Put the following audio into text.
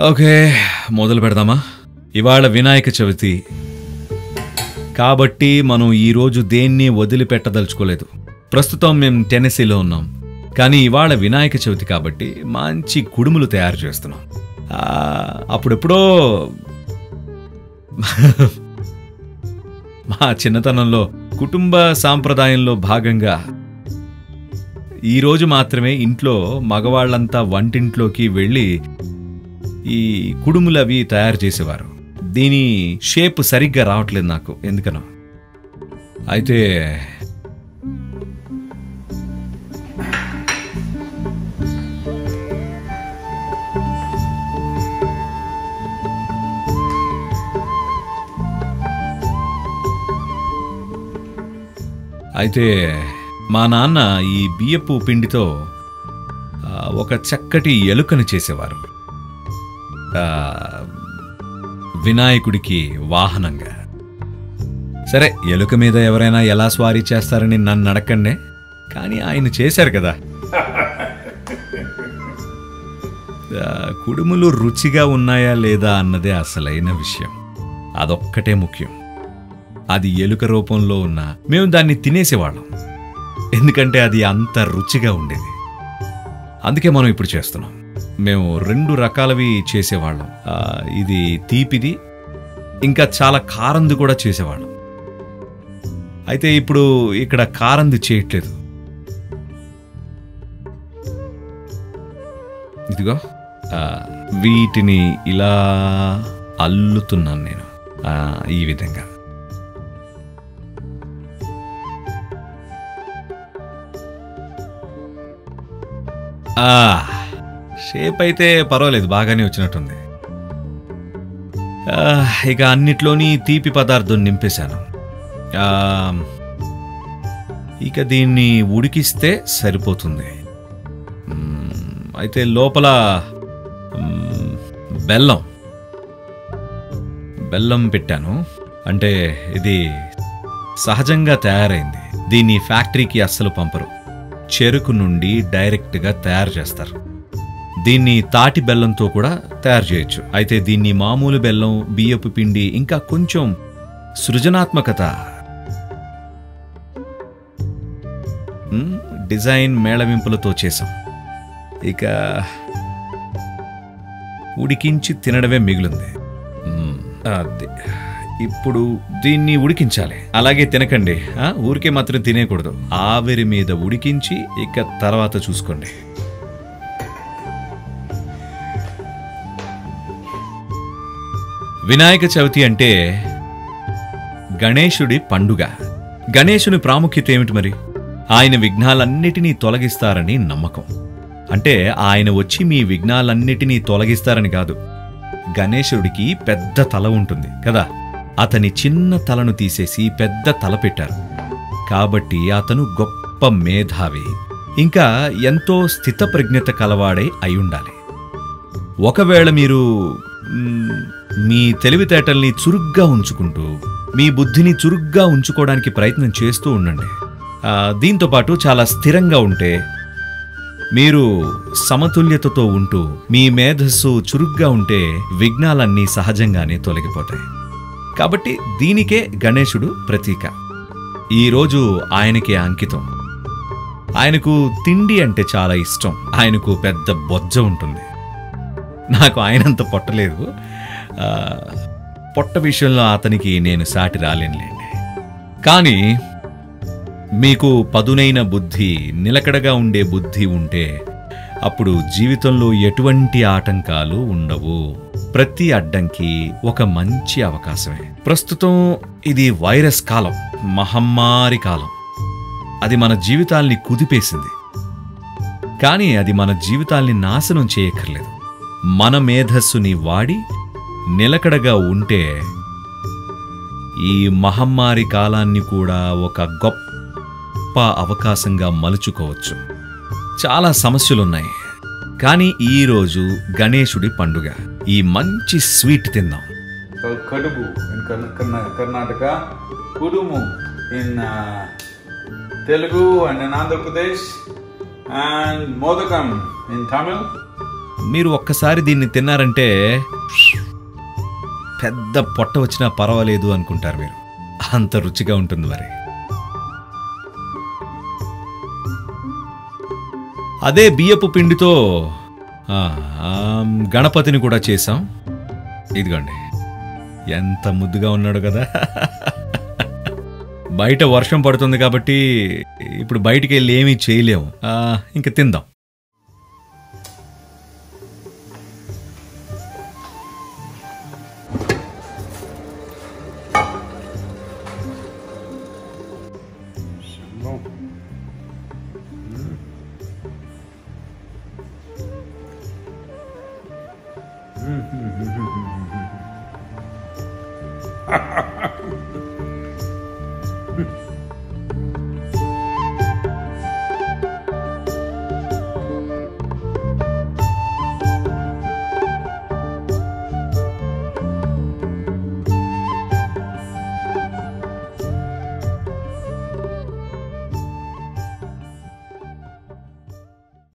Okay మొదలు పెడదామా? ఇవాళ వినాయక చవితి. కాబట్టి మనం ఈరోజు దేన్ని వదిలిపెట్టదలుచుకోలేదు. ప్రస్తుతం మేము టెనెసీలో ఉన్నాం. కానీ ఇవాళ వినాయక చవితి కాబట్టి మంచి కుడుములు తయారు చేస్తున్నాం. అప్పుడెప్పుడో మా చిన్నతనంలో కుటుంబ సాంప్రదాయంలో భాగంగా ఈరోజు మాత్రమే ఇంట్లో మగవాళ్ళంతా వంటింట్లోకి వెళ్ళి ఈ కుడుములు అవి తయారు చేసేవారు. దీని షేప్ సరిగ్గా రావట్లేదు నాకు ఎందుకనో. అయితే అయితే మా నాన్న ఈ బియ్యపు పిండితో ఒక చక్కటి ఎలుకను చేసేవారు. వినాయకుడికి వాహనంగా. సరే ఎలుక మీద ఎవరైనా ఎలా స్వారీ చేస్తారని నన్ను అడగండే. కానీ ఆయన చేశారు కదా. కుడుములు రుచిగా ఉన్నాయా లేదా అన్నదే అసలైన విషయం. అదొక్కటే ముఖ్యం. అది ఎలుక రూపంలో ఉన్న మేము దాన్ని తినేసేవాళ్ళం. ఎందుకంటే అది అంత రుచిగా ఉండేది. అందుకే మనం ఇప్పుడు చేస్తున్నాం. మేము రెండు రకాలవి చేసేవాళ్ళం. ఇది తీపిది ఇంకా చాలా కారంది కూడా చేసేవాళ్ళం. అయితే ఇప్పుడు ఇక్కడ కారంది చేయట్లేదు. ఇదిగో వీటిని ఇలా అల్లుతున్నాను నేను. ఈ విధంగా. ఆ షేప్ అయితే పర్వాలేదు బాగానే వచ్చినట్టుంది. ఇక అన్నిట్లోని తీపి పదార్థం నింపేశాను. ఇక దీన్ని ఉడికిస్తే సరిపోతుంది. అయితే లోపల బెల్లం. బెల్లం పెట్టాను. అంటే ఇది సహజంగా తయారైంది. దీన్ని ఫ్యాక్టరీకి అస్సలు పంపరు. చెరుకు నుండి డైరెక్ట్గా తయారు చేస్తారు. దీన్ని తాటి బెల్లంతో కూడా తయారు చేయొచ్చు. అయితే దీన్ని మామూలు బెల్లం బియ్యపు పిండి ఇంకా కొంచెం సృజనాత్మకత. డిజైన్ మేళవింపులతో చేసాం ఇక ఉడికించి తినడమే మిగిలింది. అది. ఇప్పుడు దీన్ని ఉడికించాలి. అలాగే తినకండి. ఊరికే మాత్రం తినేయకూడదు. ఆవిరి మీద ఉడికించి ఇక తర్వాత చూసుకోండి. వినాయక చవితి అంటే గణేశుడి పండుగ. గణేశుని ప్రాముఖ్యత ఏమిటి మరి? ఆయన విఘ్నాలన్నిటినీ తొలగిస్తారని నమ్మకం. అంటే ఆయన వచ్చి మీ విఘ్నాలన్నిటినీ తొలగిస్తారని కాదు. గణేశుడికి పెద్ద తల ఉంటుంది కదా. అతని చిన్న తలను తీసేసి పెద్ద తల పెట్టారు. కాబట్టి అతను గొప్ప మేధావి. ఇంకా ఎంతో స్థితప్రజ్ఞత కలవాడై అయి ఉండాలి. ఒకవేళ మీరు మీ తెలివితేటల్ని చురుగ్గా ఉంచుకుంటూ మీ బుద్ధిని చురుగ్గా ఉంచుకోవడానికి ప్రయత్నం చేస్తూ ఉండండి. దీంతోపాటు దీంతో పాటు చాలా స్థిరంగా ఉంటే మీరు సమతుల్యతతో ఉంటూ మీ మేధస్సు చురుగ్గా ఉంటే విఘ్నాలన్నీ సహజంగానే తొలగిపోతాయి. కాబట్టి దీనికే గణేశుడు ప్రతీక. ఈరోజు ఆయనకే అంకితం. ఆయనకు తిండి అంటే చాలా ఇష్టం. ఆయనకు పెద్ద బొజ్జ ఉంటుంది. నాకు ఆయనంత పొట్టలేదు. పొట్ట విషయంలో అతనికి నేను సాటి రాలేనులేండి. కానీ మీకు పదునైన బుద్ధి నిలకడగా ఉండే బుద్ధి ఉంటే అప్పుడు జీవితంలో ఎటువంటి ఆటంకాలు ఉండవు. ప్రతి అడ్డంకి ఒక మంచి అవకాశమే. ప్రస్తుతం ఇది వైరస్ కాలం మహమ్మారి కాలం. అది మన జీవితాల్ని కుదిపేసింది. కానీ అది మన జీవితాల్ని నాశనం చేయక్కర్లేదు. మన మేధస్సుని వాడి నిలకడగా ఉంటే ఈ మహమ్మారి కాలాన్ని కూడా ఒక గొప్ప అవకాశంగా మలుచుకోవచ్చు. చాలా సమస్యలున్నాయి. కానీ ఈరోజు గణేషుడి పండుగ. ఈ మంచి స్వీట్ తిందాం కడుపు Karnataka kudumu in Telugu and Andhra Pradesh and modakam in Tamil. మీరు ఒక్కసారి దీన్ని తిన్నారంటే పెద్ద పొట్ట వచ్చినా పర్వాలేదు అనుకుంటారు మీరు. అంత రుచిగా ఉంటుంది మరి. అదే బియ్యపు పిండితో గణపతిని కూడా చేసాం ఇదిగోండి. ఎంత ముద్దుగా ఉన్నాడు కదా. బయట వర్షం పడుతుంది కాబట్టి ఇప్పుడు బయటికి వెళ్ళి ఏమీ చేయలేము. ఇంక తిందాం. bom. Ha ha ha. hum, hum.